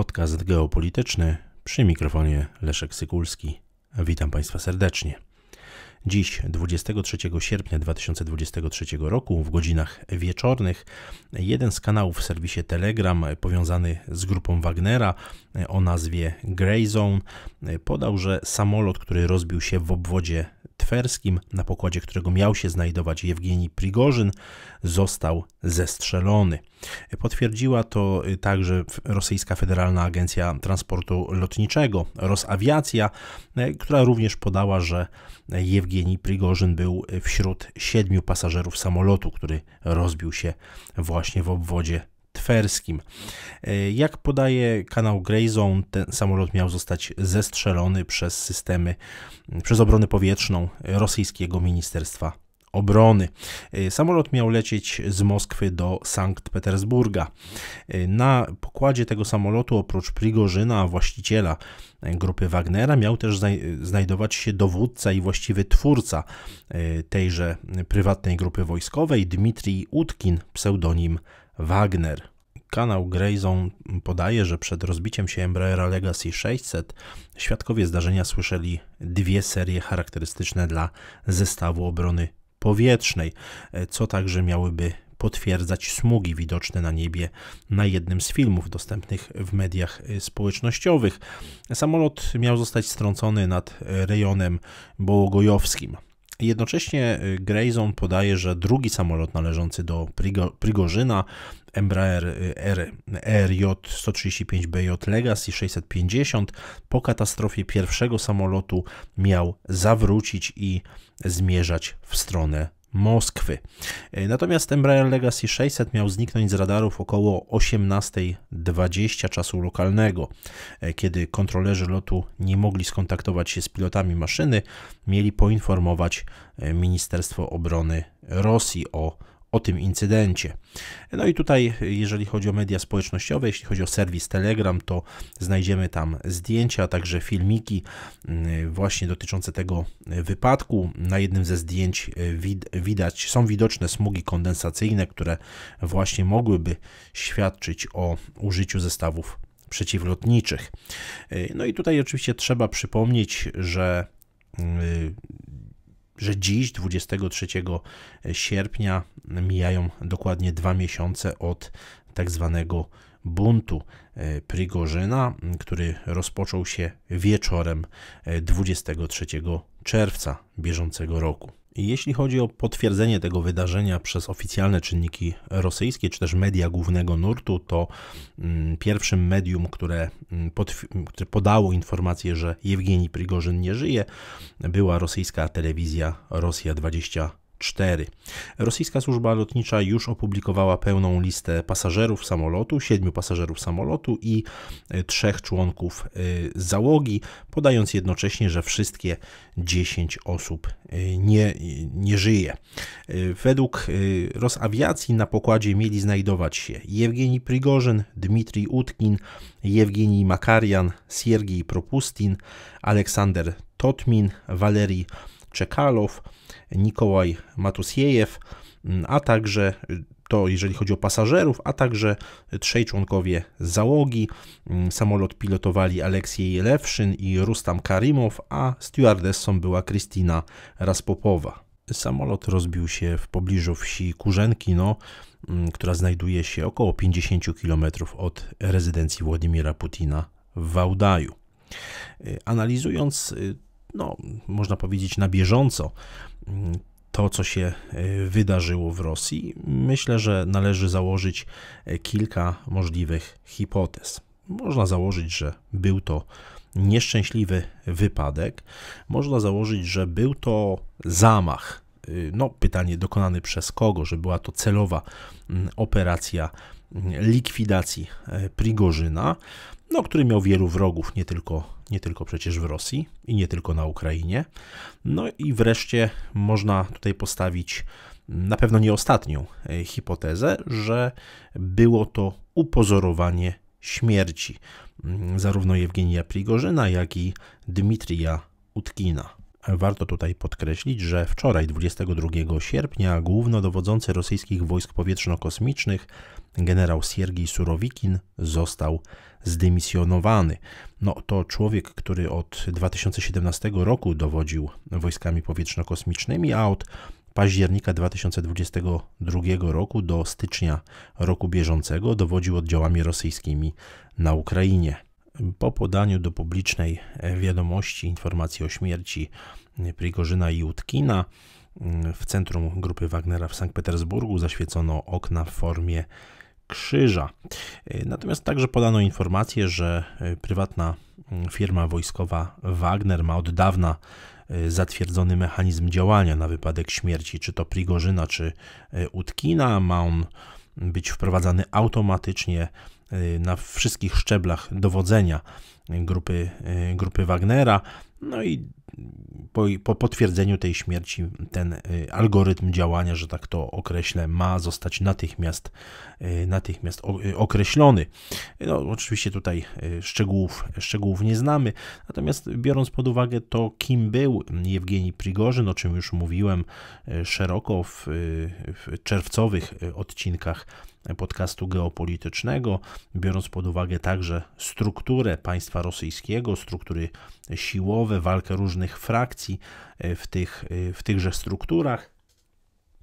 podcast geopolityczny przy mikrofonie Leszek Sykulski. Witam Państwa serdecznie. Dziś, 23 sierpnia 2023 roku, w godzinach wieczornych, jeden z kanałów w serwisie Telegram powiązany z grupą Wagnera o nazwie Grey Zone podał, że samolot, który rozbił się w obwodzie Twerskim, na pokładzie którego miał się znajdować Jewgeni Prigorzyn, został zestrzelony. Potwierdziła to także rosyjska Federalna Agencja Transportu Lotniczego, Rosawiacja, która również podała, że Jewgeni Prigorzyn był wśród siedmiu pasażerów samolotu, który rozbił się właśnie w obwodzie Twerskim. E, jak podaje kanał Grayzone, ten samolot miał zostać zestrzelony przez systemy, przez obronę powietrzną rosyjskiego Ministerstwa Obrony. E, samolot miał lecieć z Moskwy do Sankt Petersburga. E, na pokładzie tego samolotu, oprócz Prigorzyna, właściciela grupy Wagnera, miał też znajdować się dowódca i właściwy twórca tejże prywatnej grupy wojskowej, Dmitrij Utkin, pseudonim Wagner. Kanał Grayzone podaje, że przed rozbiciem się Embraera Legacy 600 świadkowie zdarzenia słyszeli dwie serie charakterystyczne dla zestawu obrony powietrznej, co także miałyby potwierdzać smugi widoczne na niebie na jednym z filmów dostępnych w mediach społecznościowych. Samolot miał zostać strącony nad rejonem bołogojowskim. Jednocześnie y, Grayzone podaje, że drugi samolot należący do Prigo, Prigorzyna, Embraer y, RJ-135BJ Legacy 650, po katastrofie pierwszego samolotu miał zawrócić i zmierzać w stronę Moskwy. E, natomiast Embraer Legacy 600 miał zniknąć z radarów około 18.20 czasu lokalnego. E, kiedy kontrolerzy lotu nie mogli skontaktować się z pilotami maszyny, mieli poinformować e, Ministerstwo Obrony Rosji o o tym incydencie. No i tutaj, jeżeli chodzi o media społecznościowe, jeśli chodzi o serwis Telegram, to znajdziemy tam zdjęcia, a także filmiki mm, właśnie dotyczące tego wypadku. Na jednym ze zdjęć e, widać, są widoczne smugi kondensacyjne, które właśnie mogłyby świadczyć o użyciu zestawów przeciwlotniczych. E, no i tutaj oczywiście trzeba przypomnieć, że mm, że dziś, 23 sierpnia, mijają dokładnie dwa miesiące od tak zwanego buntu e, Prigorzyna, który rozpoczął się wieczorem 23 e, czerwca bieżącego roku. Jeśli chodzi o potwierdzenie tego wydarzenia przez oficjalne czynniki rosyjskie, czy też media głównego nurtu, to mm, pierwszym medium, które, mm, które podało informację, że Jewgeni Prigorzyn nie żyje, była rosyjska telewizja Rosja 20 4. Rosyjska służba lotnicza już opublikowała pełną listę pasażerów samolotu, siedmiu pasażerów samolotu i e, trzech członków e, załogi, podając jednocześnie, że wszystkie 10 osób e, nie, nie żyje. Według Rosawiacji na pokładzie mieli znajdować się Jewgeni Prigorzyn, Dmitrij Utkin, Jewgeni Makarian, Siergiej Propustin, Aleksander Totmin, Walerii Czekalow, Nikołaj Matusiejew, a także to jeżeli chodzi o pasażerów, a także trzej członkowie załogi. Samolot pilotowali Aleksiej Lewszyn i Rustam Karimow, a stewardessą była Kristina Raspopowa. Samolot rozbił się w pobliżu wsi Kurzenkino, która znajduje się około 50 km od rezydencji Władimira Putina w Wałdaju. Analizując no, można powiedzieć, na bieżąco mm, to, co się e, wydarzyło w Rosji, myślę, że należy założyć e, kilka możliwych hipotez. Można założyć, że był to nieszczęśliwy wypadek, można założyć, że był to zamach. E, no, pytanie dokonany przez kogo, że była to celowa mm, operacja likwidacji Prigorzyna, no, który miał wielu wrogów, nie tylko, nie tylko przecież w Rosji i nie tylko na Ukrainie. No i wreszcie można tutaj postawić na pewno nie ostatnią e, hipotezę, że było to upozorowanie śmierci mm, zarówno Jewgenia Prigorzyna, jak i Dmitrija Utkina. Warto tutaj podkreślić, że wczoraj, 22 sierpnia, głównodowodzący rosyjskich wojsk powietrzno-kosmicznych generał Siergiej Surowikin został zdymisjonowany. No to człowiek, który od 2017 roku dowodził wojskami powietrzno-kosmicznymi, a od października 2022 roku do stycznia roku bieżącego dowodził oddziałami rosyjskimi na Ukrainie. Po podaniu do publicznej wiadomości informacji o śmierci Prigorzyna i Utkina w centrum grupy Wagnera w Sankt Petersburgu zaświecono okna w formie krzyża. Natomiast także podano informację, że prywatna firma wojskowa Wagner ma od dawna zatwierdzony mechanizm działania na wypadek śmierci, czy to Prigorzyna, czy Utkina. Ma on być wprowadzany automatycznie na wszystkich szczeblach dowodzenia grupy, grupy Wagnera. No i po, po, potwierdzeniu tej śmierci ten y, algorytm działania, że tak to określę, ma zostać natychmiast, y, natychmiast y, określony. No, oczywiście tutaj szczegółów, szczegółów nie znamy, natomiast biorąc pod uwagę to, kim był Jewgeni Prigorzyn, o czym już mówiłem szeroko w, w czerwcowych odcinkach podcastu geopolitycznego, biorąc pod uwagę także strukturę państwa rosyjskiego, struktury siłowe, walkę różnych frakcji e, w, tych, e, w tychże strukturach.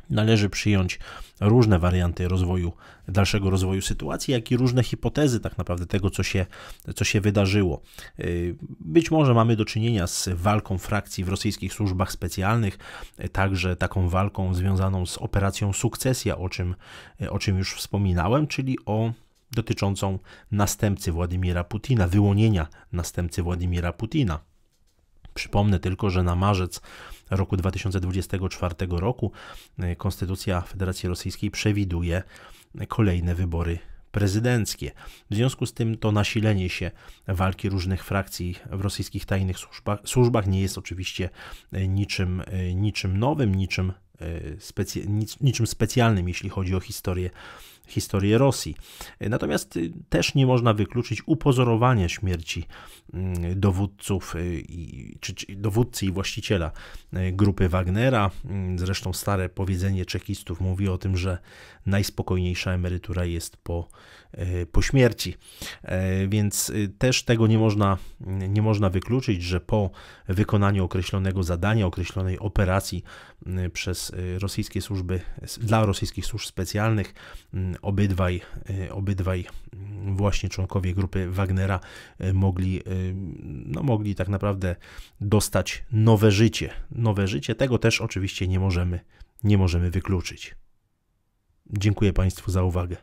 Należy przyjąć różne warianty rozwoju, dalszego rozwoju sytuacji, jak i różne hipotezy tak naprawdę tego, co się, co się wydarzyło. Y, być może mamy do czynienia z walką frakcji w rosyjskich służbach specjalnych, także taką walką związaną z operacją Sukcesja, o czym, o czym już wspominałem, czyli o dotyczącą następcy Władimira Putina, wyłonienia następcy Władimira Putina. Przypomnę tylko, że na marzec roku 2024 roku e, Konstytucja Federacji Rosyjskiej przewiduje kolejne wybory prezydenckie. W związku z tym to nasilenie się walki różnych frakcji w rosyjskich tajnych służbach, służbach nie jest oczywiście e, niczym, e, niczym nowym, niczym, specy, niczym specjalnym, jeśli chodzi o historię historię Rosji. Natomiast y, też nie można wykluczyć upozorowania śmierci mm, dowódców, y, czy, czy dowódcy i właściciela y, grupy Wagnera. Mm, zresztą stare powiedzenie czekistów mówi o tym, że najspokojniejsza emerytura jest po, po śmierci. E, więc też tego nie można, nie można wykluczyć, że po wykonaniu określonego zadania, określonej operacji przez rosyjskie służby, dla rosyjskich służb specjalnych, obydwaj, e, obydwaj właśnie członkowie grupy Wagnera e, mogli, e, no mogli tak naprawdę dostać nowe życie. Nowe życie, tego też oczywiście nie możemy, nie możemy wykluczyć. Dziękuję Państwu za uwagę.